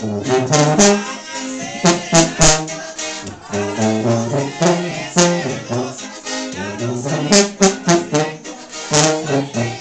Mm-hmm. Música